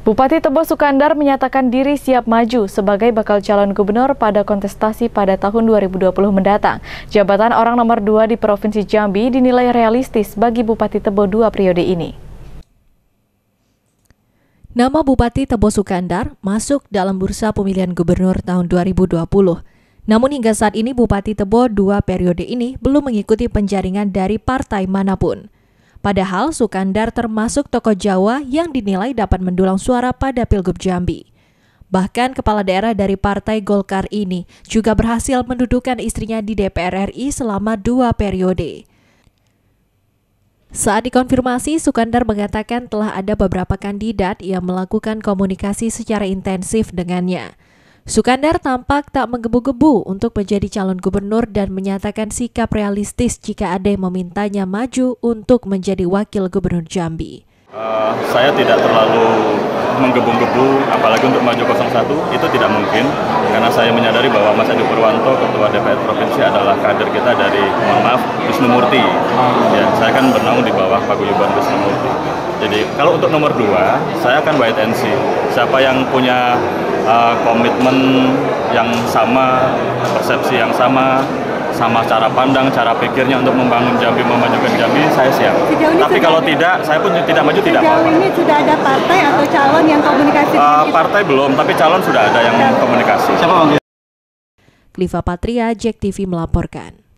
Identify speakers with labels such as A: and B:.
A: Bupati Tebo Sukandar menyatakan diri siap maju sebagai bakal calon gubernur pada kontestasi pada tahun 2020 mendatang. Jabatan orang nomor dua di Provinsi Jambi dinilai realistis bagi Bupati Tebo dua periode ini.
B: Nama Bupati Tebo Sukandar masuk dalam bursa pemilihan gubernur tahun 2020. Namun hingga saat ini Bupati Tebo dua periode ini belum mengikuti penjaringan dari partai mana pun. Padahal Sukandar termasuk tokoh Jawa yang dinilai dapat mendulang suara pada Pilgub Jambi. Bahkan kepala daerah dari Partai Golkar ini juga berhasil mendudukan istrinya di DPR RI selama dua periode. Saat dikonfirmasi, Sukandar mengatakan telah ada beberapa kandidat yang melakukan komunikasi secara intensif dengannya. Sukandar tampak tak menggebu-gebu untuk menjadi calon gubernur dan menyatakan sikap realistis jika ada yang memintanya maju untuk menjadi wakil gubernur Jambi.
C: Uh, saya tidak terlalu menggebu-gebu, apalagi untuk maju 01, itu tidak mungkin karena saya menyadari bahwa Mas Adi Purwanto, Ketua DPR Provinsi adalah kader kita dari, mohon maaf, Wisnu Murti. Ya, saya kan bernaung di bawah Paguyuban Wisnu Murti. Jadi kalau untuk nomor dua, saya akan wait and. Siapa yang punya uh, komitmen yang sama, persepsi yang sama, sama cara pandang, cara pikirnya untuk membangun Jambi, memajukan Jambi, saya siap. Tapi kalau tidak, saya pun tidak maju tidak apa-apa.
D: ini sudah ada partai atau calon yang komunikasi?
C: Uh, partai belum, tapi calon sudah ada yang komunikasi.
B: Kliva Patria, Jack TV melaporkan.